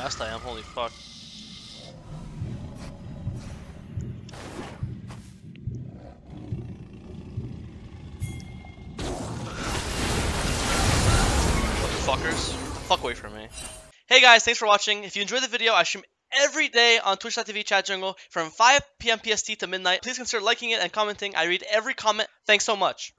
fast I am, holy fuck. Fuckers. Fuck away from me. Hey guys, thanks for watching. If you enjoyed the video, I stream every day on twitch.tv Chad Jungle from 5 p.m. PST to midnight. Please consider liking it and commenting. I read every comment. Thanks so much.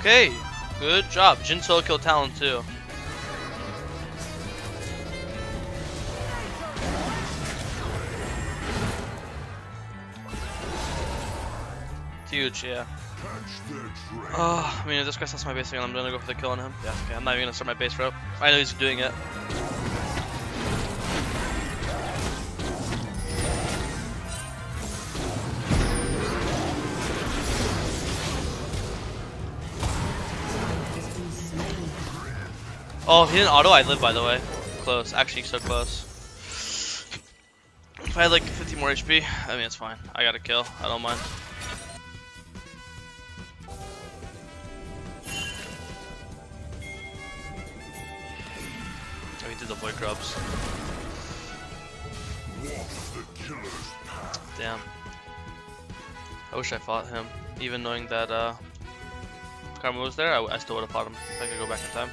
Okay, good job. Jhin solo kill Talon too. Huge, yeah. Oh, I mean, if this guy starts my base again, I'm gonna go for the kill on him. Yeah, okay, I'm not even gonna start my base rope. I know he's doing it. Oh, he didn't auto. I live, by the way. Close. Actually, so close. If I had like 50 more HP, I mean, it's fine. I got a kill. I don't mind. Oh, he did the Voidgrubs. Damn. I wish I fought him. Even knowing that uh, Karma was there, I, I still would have fought him if I could go back in time.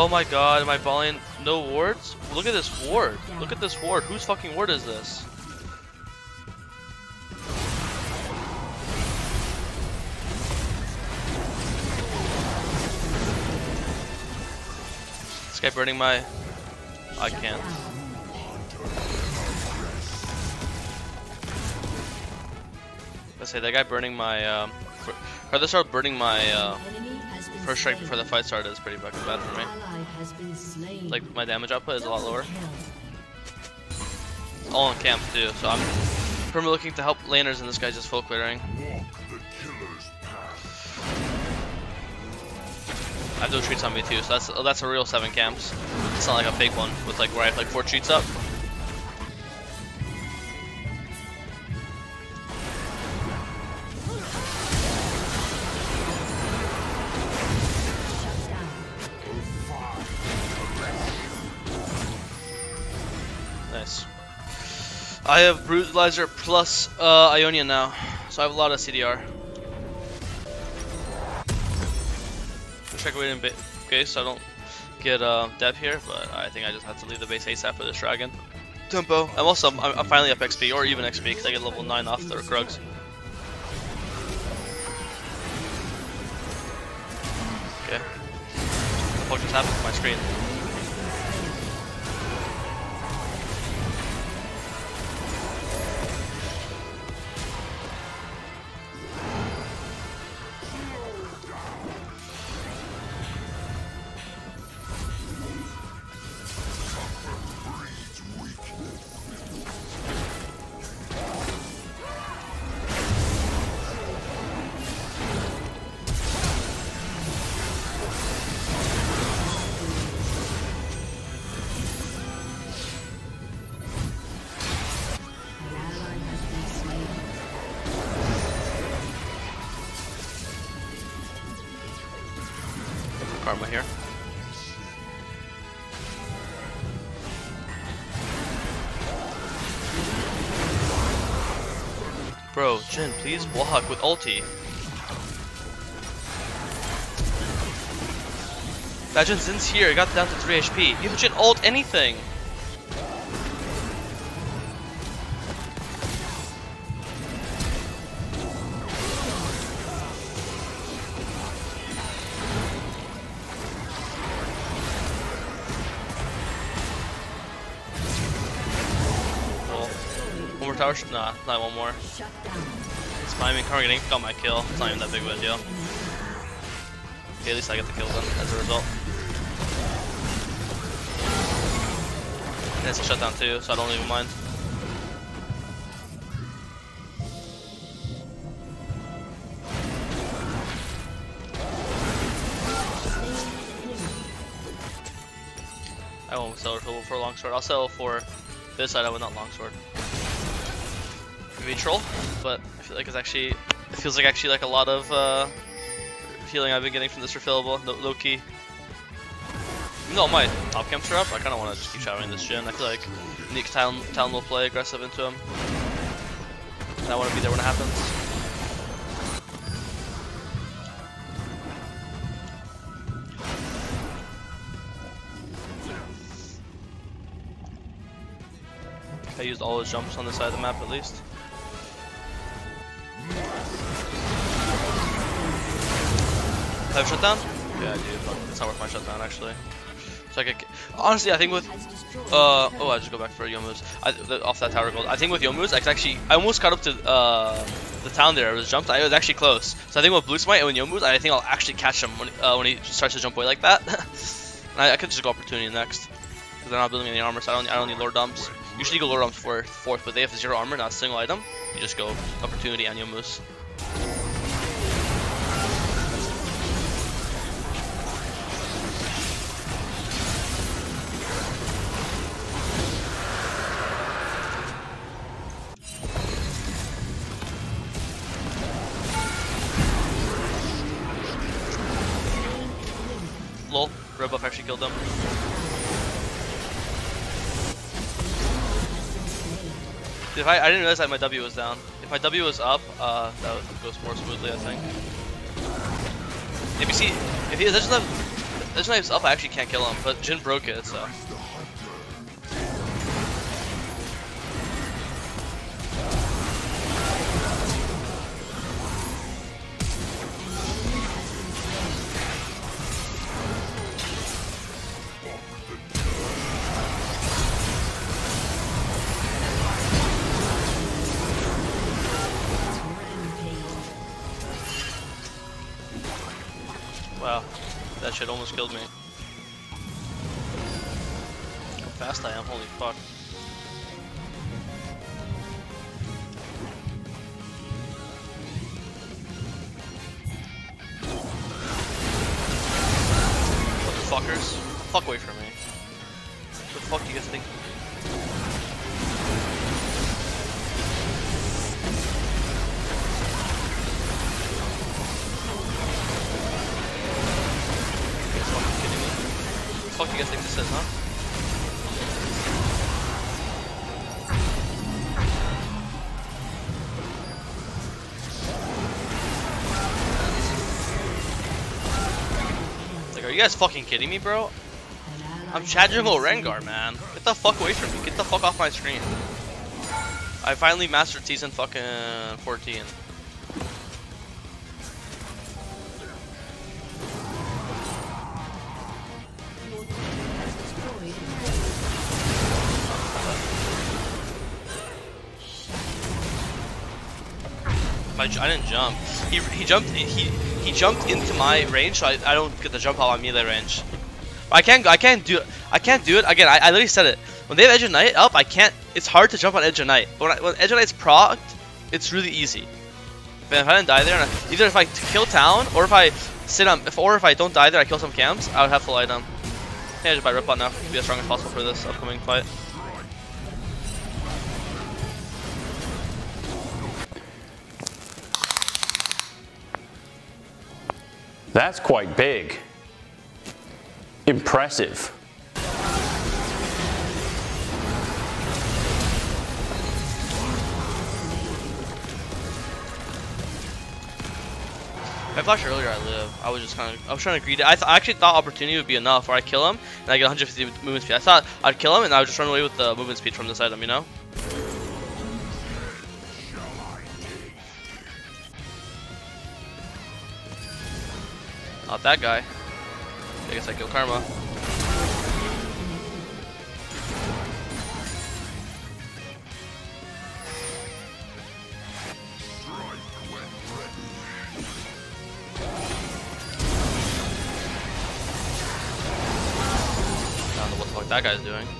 Oh my god, am I balling? No wards? Look at this ward. Look at this ward. Whose fucking ward is this? This guy burning my... I can't. Let's say that guy burning my, um... Or they start burning my, uh... First strike before the fight started is pretty fucking bad for me. Like, my damage output is a lot lower. All in camp too, so I'm from looking to help laners and this guy's just full clearing. I have those treats on me too, so that's that's a real seven camps. It's not like a fake one with like where I have like four treats up. I have Brutalizer plus uh, Ionian now, so I have a lot of CDR. Check wait in ba- base so I don't get uh, Deb here, but I think I just have to leave the base ASAP for this dragon. Tempo. I'm also I'm, I'm finally up XP or even XP because I get level 9 off the Krugs. Okay. What just happened to my screen? Karma here. Bro, Jhin, please walk with ulti. Imagine Zin's here, got down to 3 HP. You Jhin ult anything. One tower? sh- Nah, not one more. It's my main Karma getting got my kill. It's not even that big of a deal. Okay, at least I get the kill then as a result. And it's a shutdown too, so I don't even mind. I won't sell for, a longsword. I'll sell for this side. I would not longsword. Maybe troll, but I feel like it's actually it feels like actually like a lot of uh, healing I've been getting from this refillable. No, low key. Though my top camps are up, I kind of want to just keep showering this gen. I feel like Nick Town, Town will play aggressive into him. And I want to be there when it happens. I used all his jumps on this side of the map at least. Have shutdown? Yeah, dude. It's not worth my shutdown actually. So I could, honestly, I think with uh oh, I just go back for Youmuu's. I, off that tower gold. I think with Youmuu's, I actually I almost caught up to uh the town there. I was jumped. I was actually close. So I think with Blue Smite and Youmuu's, I think I'll actually catch him when uh, when he starts to jump away like that. and I, I could just go opportunity next because they're not building any armor, so I don't I don't need Lord Dumps. Usually you go Lord Dumps for fourth, but they have zero armor, not a single item. You just go opportunity and Youmuu's. Buff actually killed them. If I, I didn't realize that my W was down. If my W was up, uh, that would go more smoothly, I think. If you see, if he doesn't have, doesn't up, I actually can't kill him. But Jhin broke it, so. Wow, that shit almost killed me. How fast I am, holy fuck. You guys fucking kidding me, bro? I'm Chad Rengar, man. Get the fuck away from me. Get the fuck off my screen. I finally mastered season fucking 14. I, I didn't jump. He, he jumped he he jumped into my range, so I, I don't get the jump out on melee range. I can't I can't do I can't do it again. I, I literally said it. When they have Edge of Night up, I can't. It's hard to jump on Edge of Night. But when, I, when Edge of Night's procced, it's really easy. But if I didn't die there, I, either if I kill town or if I sit on, if or if I don't die there, I kill some camps, I would have full item. Yeah, just buy Rip now. Be as strong as possible for this upcoming fight. That's quite big. Impressive. I flashed earlier, I live. I was just kind of, I was trying to greed it. I, th I actually thought opportunity would be enough where I kill him and I get 150 movement speed. I thought I'd kill him and I would just run away with the movement speed from this item, you know? Not that guy. I guess I kill Karma. I don't know what the fuck that guy's doing.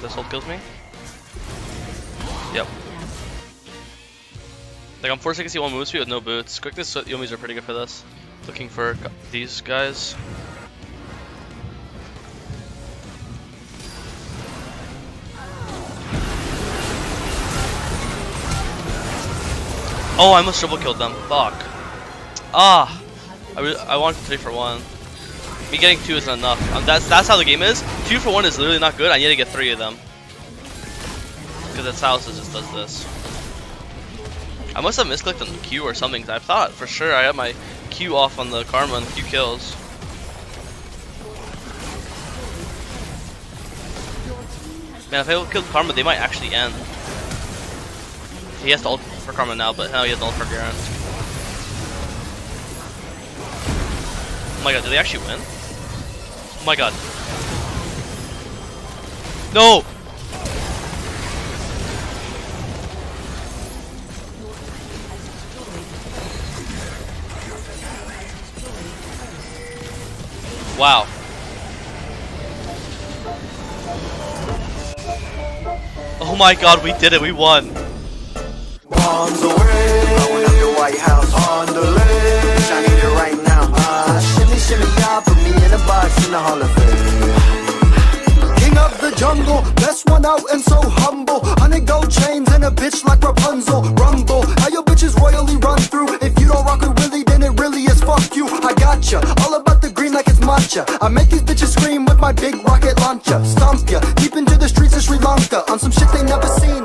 This ult kills me. Yep. Like I'm forcing to see one move speed with no boots. Quickness Youmuu's are pretty good for this. Looking for these guys. Oh, I almost triple killed them. Fuck. Ah. I, I wanted three for one. Me getting two isn't enough. Um, that's that's how the game is. Two for one is literally not good. I need to get three of them. Because that's how it just does this. I must have misclicked on the Q or something. I thought for sure I had my Q off on the Karma and Q kills. Man, if I kill Karma, they might actually end. He has to ult for Karma now, but now he has to ult for Garen. Oh my god, did they actually win? Oh my god. No! Wow. Oh my god, we did it, we won. The Hall of Fame. King of the jungle, best one out and so humble. Hundred gold chains and a bitch like Rapunzel. Rumble, how your bitches royally run through. If you don't rock with Willie, then it really is fuck you. I gotcha, all about the green like it's matcha. I make these bitches scream with my big rocket launcher. Stomp ya, deep into the streets of Sri Lanka. On some shit they never seen.